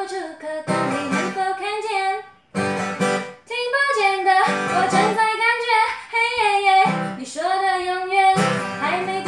无出可但你能否看见？听不见的，我正在感觉，嘿耶耶，你说的永远还没。